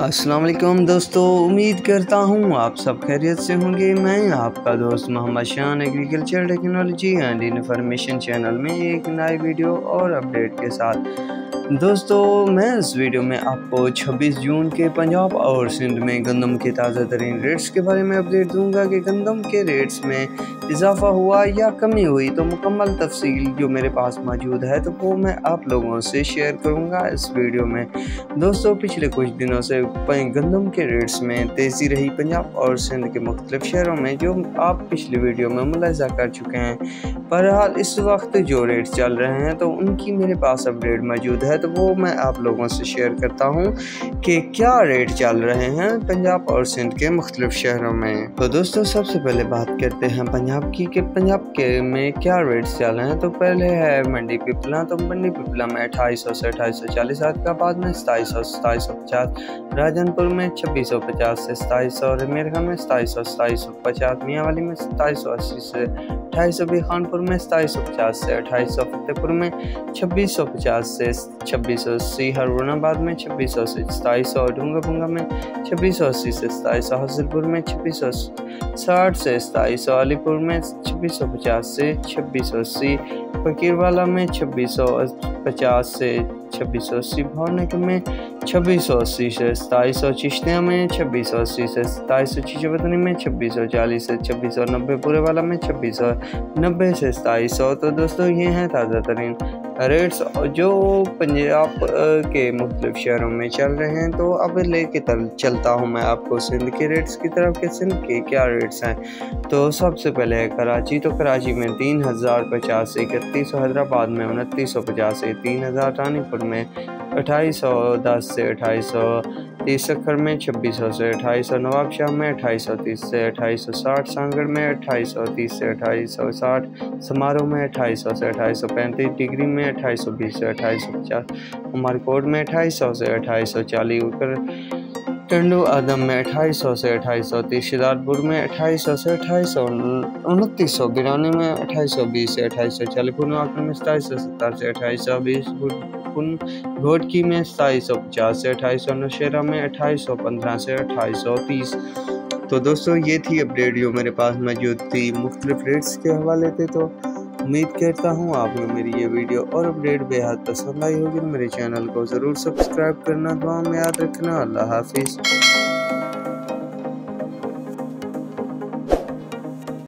अस्सलाम वालेकुम दोस्तों, उम्मीद करता हूँ आप सब खैरियत से होंगे। मैं आपका दोस्त Mohammad Shan agriculture technology and information channel में एक नए वीडियो और अपडेट के साथ। दोस्तों, मैं इस वीडियो में आपको 26 जून के पंजाब और सिंध में गंदम के ताज़ा तरीन रेट्स के बारे में अपडेट दूँगा कि गंदम के रेट्स में इजाफा हुआ या कमी हुई तो मुकम्मल तफसील जो मेरे पास मौजूद है तो वो मैं आप लोगों से शेयर करूँगा इस वीडियो में। दोस्तों, पिछले कुछ दिनों से गंदम के रेट्स में तेज़ी रही पंजाब और सिंध के मुख्तलिफ़ शहरों में, जो आप पिछली वीडियो में मुलाजा कर चुके हैं। बहरहाल, इस वक्त जो रेट्स चल रहे हैं तो उनकी मेरे पास अपडेट मौजूद है तो वो मैं आप लोगों से शेयर करता हूँ कि क्या रेट चल रहे हैं पंजाब और सिंध के मुख्तलिफ़ शहरों में। तो दोस्तों, सबसे पहले बात करते हैं पंजाब की कि पंजाब के में क्या रेट चल रहे हैं। तो पहले है मंडी पिपला। तो मंडी पिपला में अट्ठाईस सौ से अट्ठाईस सौ चालीस बाद में सताईस सौ सताईस सौ पचास, राजनपुर में छब्बीस सौ पचास से सताईस सौ मेरगा में सताईस सौ सताईस सौ पचास, मियाँवाली में सताईस सौ अस्सी से अट्ठाईस सौ खानपुर में सताईस सौ पचास से अट्ठाईस सौ, फतेहपुर में छब्बीस सौ पचास से छब्बीस सौ अस्सी हरवनाबाद में छब्बीस सौ सताईस सौ डूंगाभूँगा में छब्बीस सौ अस्सी से सताईस सौ हासिलपुर में छब्बीस सौ साठ से सताईस सौ अलीपुर में छब्बीस सौ पचास से छब्बीस सौ अस्सी फकीरवाला में छब्बीस सौ पचास से छब्बीस सौ अस्सी भावनगर में छब्बीस सौ अस्सी से सताईस सौ चिश्तिया में छब्बीस सौ अस्सी से सताईस सौ छिचवतनी में छब्बीस सौ चालीस से छब्बीस सौ नब्बे पूरे वाला में छब्बीस सौ नब्बे से सताईस सौ तो दोस्तों ये हैं ताज़ा तरीन रेट्स जो पंजाब के मुख्तलिफ़ शहरों में चल रहे हैं तो अब लेके चलता हूँ मैं आपको सिंध के रेट्स की तरफ़ के सिंध के क्या रेट्स हैं। तो सबसे पहले है कराची तो कराची में तीन हज़ार पचास से इकतीस सौ हैदराबाद में उनतीस सौ पचास से तीन हज़ार, रानीपुर में अट्ठाईस सौ दस से अट्ठाईस सौ तीस सक्खर में छब्बीस सौ से अट्ठाईस सौ नवाबशाह में अट्ठाईस सौ तीस से अट्ठाईस सौ साठ, सांगड़ में अट्ठाईस सौ तीस से अट्ठाईस सौ साठ, समारोह में अट्ठाईस सौ से अट्ठाईस सौ पैंतीस, डिग्री में अट्ठाईस सौ बीस से अट्ठाईस सौ पचास, उमरकोट में अट्ठाईस सौ से अट्ठाईस सौ चालीस ऊपर टंडू आदम में अट्ठाईस सौ से अट्ठाईस सौ तीस शिदारपुर में अट्ठाईस सौ से अट्ठाईस सौ उनतीस सौ, बिरानी में अट्ठाईस सौ बीस से अट्ठाईस सौ चालीस पूर्णवाकर में सताईस सौ सत्तर से अट्ठाईस सौ बीस घोटकी में सताईस सौ पचास से अट्ठाईस सौ, नौशेरा में अट्ठाईस सौ पंद्रह से अट्ठाईस सौ तीस। तो दोस्तों, ये थी अपडेट जो मेरे पास मौजूद थी। मुख्तलिफ़ रेट्स के हवाले थे तो उम्मीद करता हूँ आपको मेरी ये वीडियो और अपडेट बेहद पसंद आई होगी। मेरे चैनल को ज़रूर सब्सक्राइब करना, दुआ में याद रखना। अल्लाह हाफिज़।